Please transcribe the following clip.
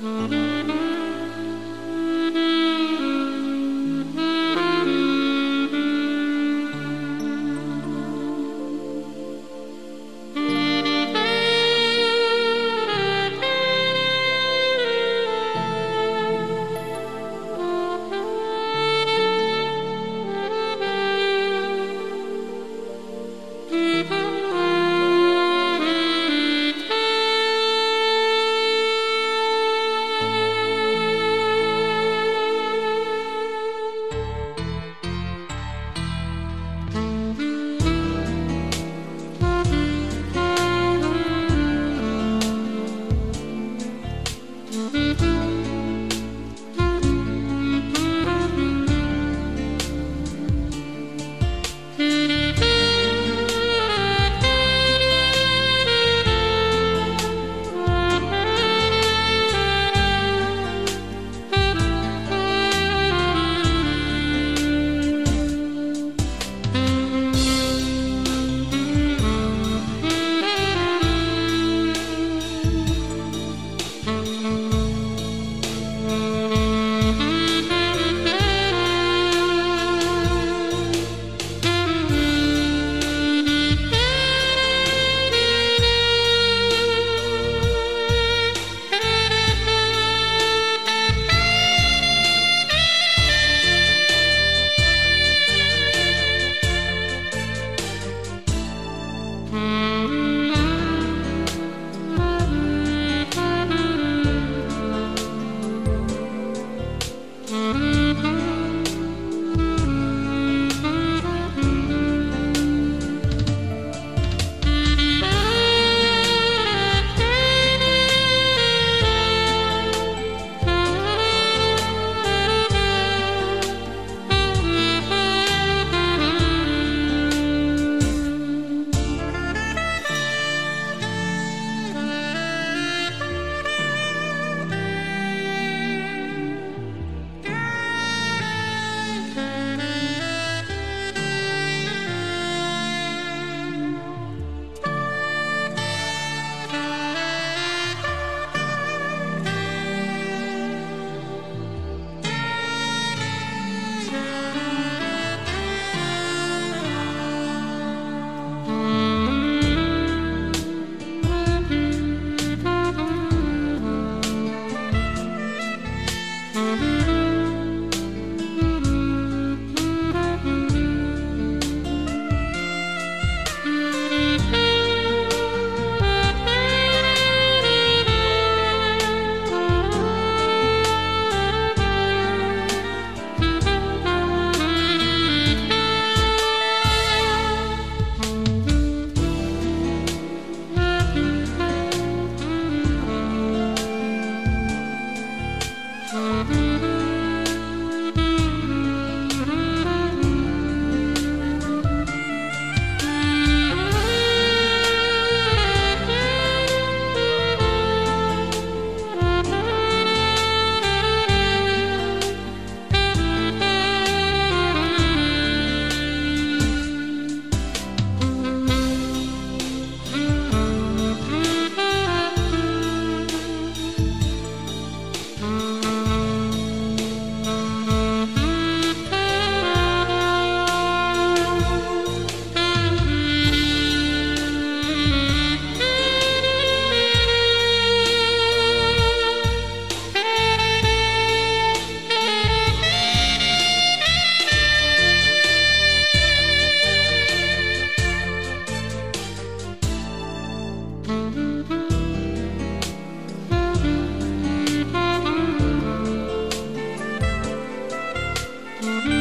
Mm-hmm. Mm-hmm.